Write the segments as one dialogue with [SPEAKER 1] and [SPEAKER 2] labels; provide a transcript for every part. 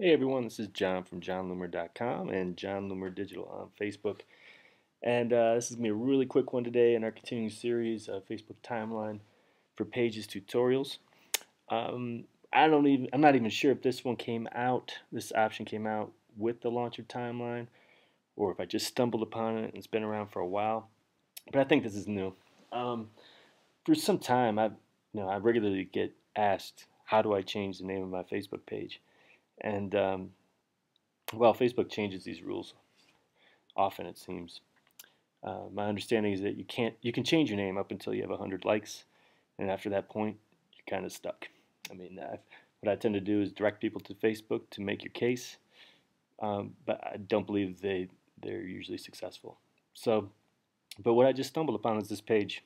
[SPEAKER 1] Hey everyone, this is Jon from jonloomer.com and Jon Loomer Digital on Facebook. And uh, this is going to be a really quick one today in our continuing series of Facebook Timeline for Pages tutorials. Um, I don't even, I'm not even sure if this one came out, this option came out with the launch of Timeline or if I just stumbled upon it and it's been around for a while. But I think this is new. Um, for some time, I've, you know, I regularly get asked, how do I change the name of my Facebook page? And um, well, Facebook changes these rules often, it seems. Uh, my understanding is that you can't you can change your name up until you have 100 likes, and after that point, you're kind of stuck. I mean, I've, what I tend to do is direct people to Facebook to make your case, um, but I don't believe they they're usually successful. So, but what I just stumbled upon is this page.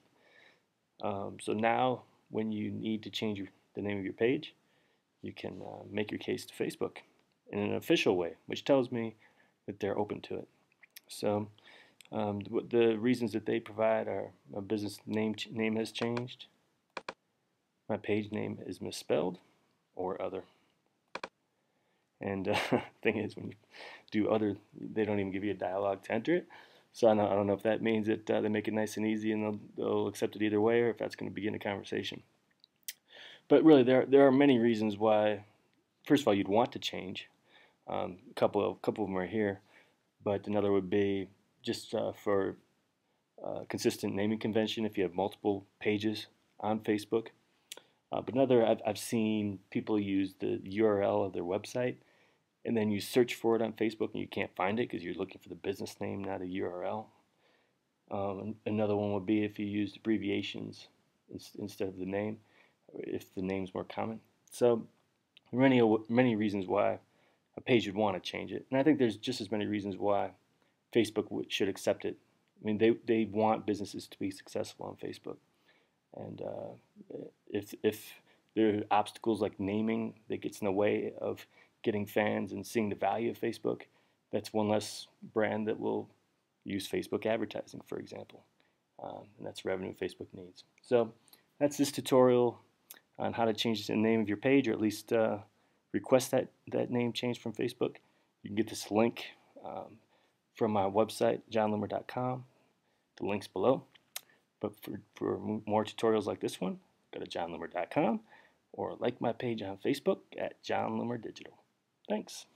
[SPEAKER 1] Um, so now, when you need to change your, the name of your page, you can uh, make your case to Facebook in an official way, which tells me that they're open to it. So um, the, the, reasons that they provide are my business name name has changed, my page name is misspelled, or other. And uh, thing is, when you do other, they don't even give you a dialogue to enter it. So I don't, I don't know if that means that uh, they make it nice and easy and they'll, they'll accept it either way, or if that's going to begin a conversation. But really, there there are many reasons why. First of all, you'd want to change. Um, a couple of couple of them are here, but another would be just uh, for uh, consistent naming convention. If you have multiple pages on Facebook, uh, but another I've I've seen people use the URL of their website, and then you search for it on Facebook and you can't find it because you're looking for the business name, not a URL. Um, another one would be if you used abbreviations instead of the name if the name's more common. So many many reasons why a page would want to change it, and I think there's just as many reasons why Facebook should accept it. I mean, they they want businesses to be successful on Facebook, and uh, if if there are obstacles like naming that gets in the way of getting fans and seeing the value of Facebook, that's one less brand that will use Facebook advertising, for example, um, and that's revenue Facebook needs. So that's this tutorial on how to change the name of your page or at least uh, request that, that name change from Facebook, you can get this link um, from my website, jonloomer.com. The link's below. But for, for more tutorials like this one, go to jonloomer.com or like my page on Facebook at Jon Loomer Digital. Thanks.